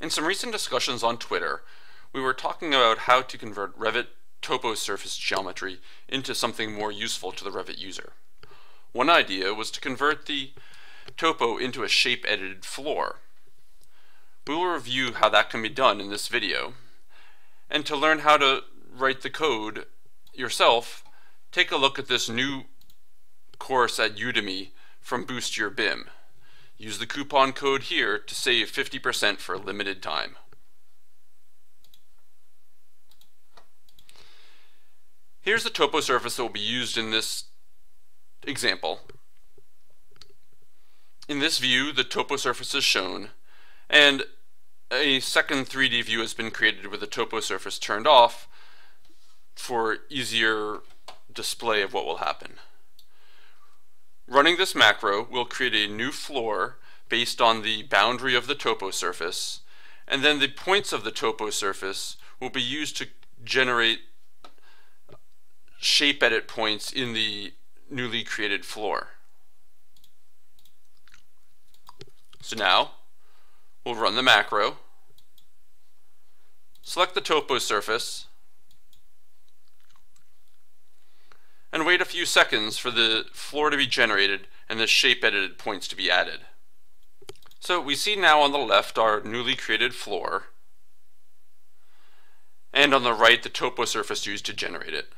In some recent discussions on Twitter, we were talking about how to convert Revit topo surface geometry into something more useful to the Revit user. One idea was to convert the topo into a shape-edited floor. We will review how that can be done in this video. And to learn how to write the code yourself, take a look at this new course at Udemy from Boost Your BIM. Use the coupon code here to save 50% for a limited time. Here's the topo surface that will be used in this example. In this view, the topo surface is shown, and a second 3D view has been created with the topo surface turned off for easier display of what will happen. Running this macro will create a new floor based on the boundary of the topo surface, and then the points of the topo surface will be used to generate shape edit points in the newly created floor. So now, we'll run the macro, select the topo surface, and wait a few seconds for the floor to be generated and the shape edited points to be added. So we see now on the left our newly created floor, and on the right the topo surface used to generate it.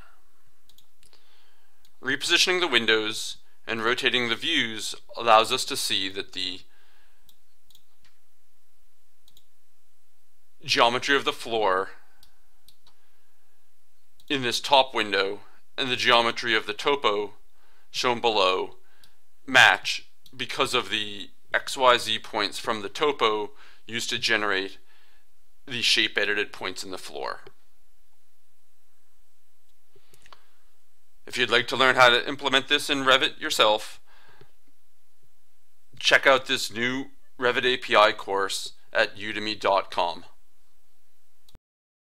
Repositioning the windows and rotating the views allows us to see that the geometry of the floor in this top window and the geometry of the topo shown below match because of the XYZ points from the topo used to generate the shape edited points in the floor. If you'd like to learn how to implement this in Revit yourself, check out this new Revit API course at udemy.com.